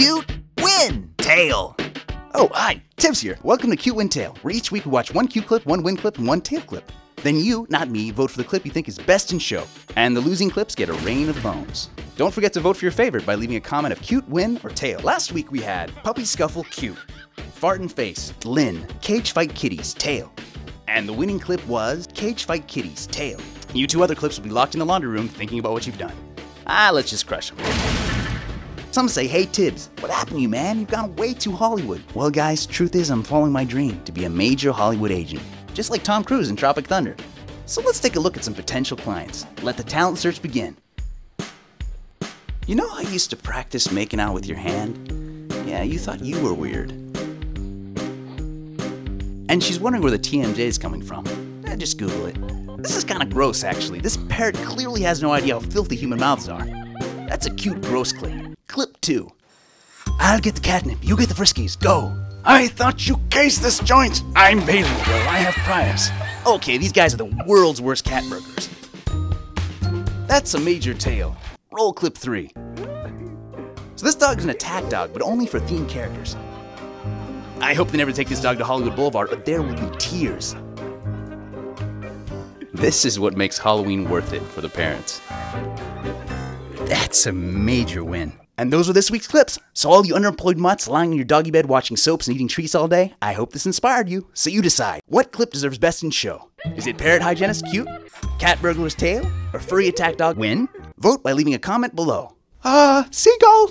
Cute Win Tail. Oh, hi, Tibs here. Welcome to Cute Win Tail, where each week we watch one cute clip, one win clip, and one tail clip. Then you, not me, vote for the clip you think is best in show, and the losing clips get a rain of bones. Don't forget to vote for your favorite by leaving a comment of cute, win, or tail. Last week we had Puppy Scuffle Cute, Fart and Face, Lynn, Cage Fight Kitties, Tail. And the winning clip was Cage Fight Kitties, Tail. You two other clips will be locked in the laundry room thinking about what you've done. Ah, let's just crush them. Some say, hey Tibs, what happened to you, man? You've gone way too Hollywood. Well, guys, truth is, I'm following my dream to be a major Hollywood agent, just like Tom Cruise in Tropic Thunder. So let's take a look at some potential clients. Let the talent search begin. You know how I used to practice making out with your hand? Yeah, you thought you were weird. And she's wondering where the TMJ is coming from. Eh, just Google it. This is kind of gross, actually. This parrot clearly has no idea how filthy human mouths are. That's a cute, gross clip. Clip 2. I'll get the catnip, you get the friskies, go! I thought you cased this joint. I'm Bailey, Bill. I have priors. Okay, these guys are the world's worst cat burgers. That's a major tail. Roll clip 3. So this dog is an attack dog, but only for themed characters. I hope they never take this dog to Hollywood Boulevard, but there will be tears. This is what makes Halloween worth it for the parents. That's a major win. And those were this week's clips. So all you underemployed mutts lying in your doggy bed watching soaps and eating treats all day, I hope this inspired you. So you decide, what clip deserves best in show? Is it parrot hygienist cute? Cat burglar's tail? Or furry attack dog win? Vote by leaving a comment below. Ah, uh, seagull.